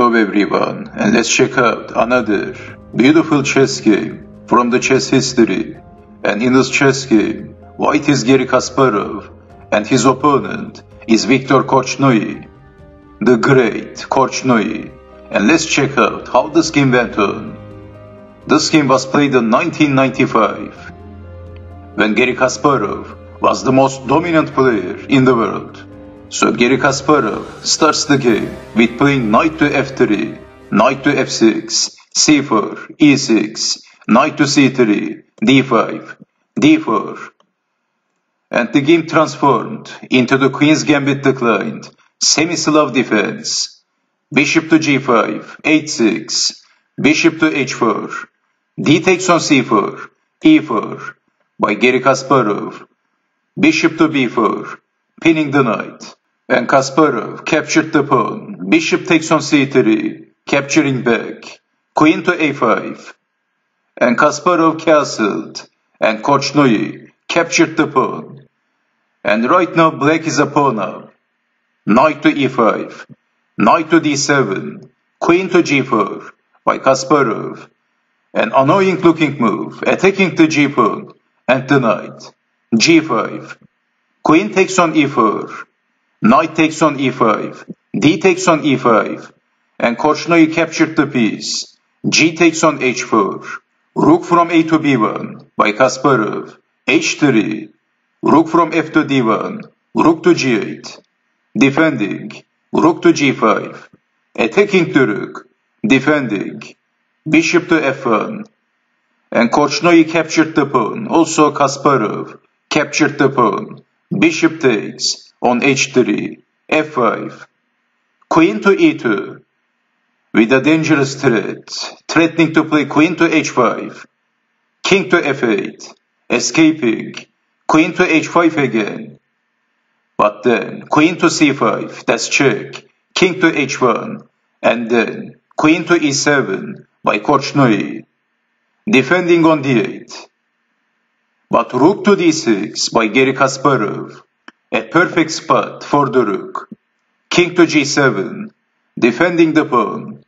Hello everyone, and let's check out another beautiful chess game from the chess history. And in this chess game, white is Garry Kasparov, and his opponent is Viktor Korchnoi, the great Korchnoi. And let's check out how this game went on. This game was played in 1995, when Garry Kasparov was the most dominant player in the world. So Garry Kasparov starts the game with playing knight to f3, knight to f6, c4, e6, knight to c3, d5, d4. And the game transformed into the queen's gambit declined, semi-Slav defense, bishop to g5, h6, bishop to h4, d takes on c4, e4, by Garry Kasparov, bishop to b4, pinning the knight and Kasparov captured the pawn. Bishop takes on c3, capturing back. Queen to a5. And Kasparov castled, and Korchnoi captured the pawn. And right now black is a pawn up. Knight to e5, knight to d7, queen to g4 by Kasparov. An annoying looking move, attacking the g pawn and the knight. g5, queen takes on e4, Knight takes on e5, d takes on e5, and Korchnoi captured the piece. g takes on h4, rook from a to b1 by Kasparov, h3, rook from f to d1, rook to g8, defending, rook to g5, attacking the rook, defending, bishop to f1, and Korchnoi captured the pawn, also Kasparov captured the pawn, bishop takes, on h3, f5, queen to e2, with a dangerous threat, threatening to play queen to h5, king to f8, escaping, queen to h5 again, but then queen to c5, that's check, king to h1, and then queen to e7 by Korchnoi, defending on d8. But rook to d6 by Garry Kasparov, a perfect spot for the rook. King to g7, defending the pawn.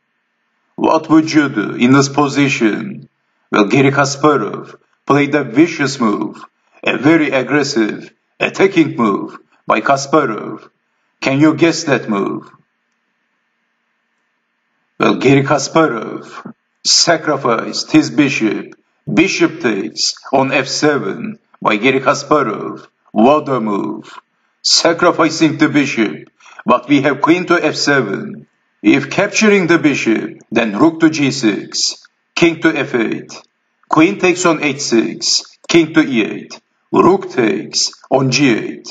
What would you do in this position? Well, Garry Kasparov played a vicious move, a very aggressive, attacking move by Kasparov. Can you guess that move? Well, Garry Kasparov sacrificed his bishop. Bishop takes on f7 by Garry Kasparov. What a move! Sacrificing the bishop, but we have queen to f7. If capturing the bishop, then rook to g6, king to f8, queen takes on h6, king to e8, rook takes on g8.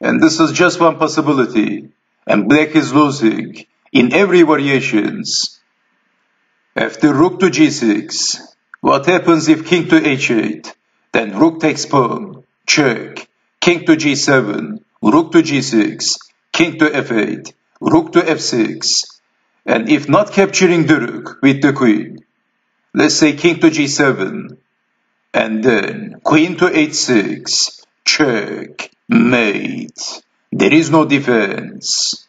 And this is just one possibility, and black is losing in every variations. After rook to g6, what happens if king to h8? Then rook takes pawn, check, king to g7, rook to g6, king to f8, rook to f6, and if not capturing the rook with the queen, let's say king to g7, and then queen to h6, check, mate. There is no defense.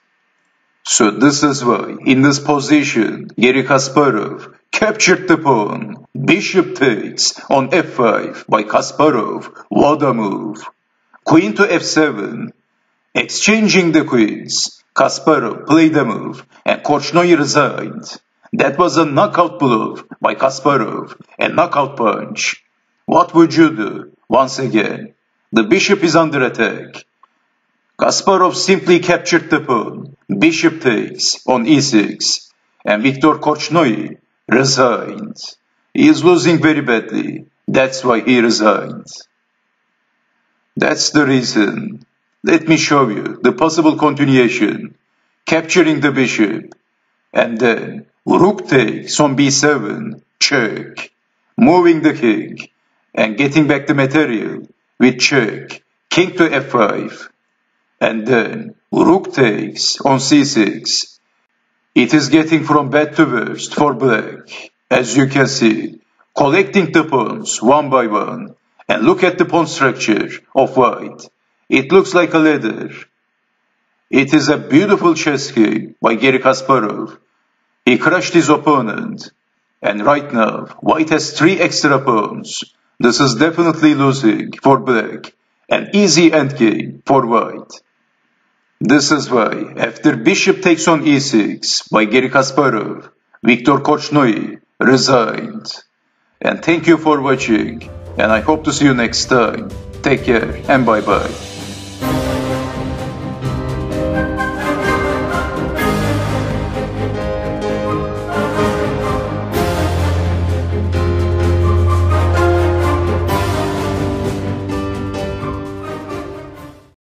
So this is why, in this position, Garry Kasparov captured the pawn. Bishop takes on f5 by Kasparov. What a move. Queen to f7. Exchanging the queens, Kasparov played a move and Korchnoi resigned. That was a knockout blow by Kasparov, a knockout punch. What would you do? Once again, the bishop is under attack. Kasparov simply captured the pawn. Bishop takes on e6, and Viktor Korchnoi resigned. He is losing very badly. That's why he resigned. That's the reason. Let me show you the possible continuation. Capturing the bishop. And then rook takes on b7, check. Moving the king. And getting back the material with check. King to f5. And then rook takes on c6. It is getting from bad to worst for black. As you can see, collecting the pawns one by one and look at the pawn structure of white. It looks like a ladder. It is a beautiful chess game by Garry Kasparov. He crushed his opponent. And right now, white has three extra pawns. This is definitely losing for black. An easy endgame for white. This is why, after bishop takes on e6 by Garry Kasparov, Viktor Korchnoi resigned. And thank you for watching, and I hope to see you next time. Take care and bye bye.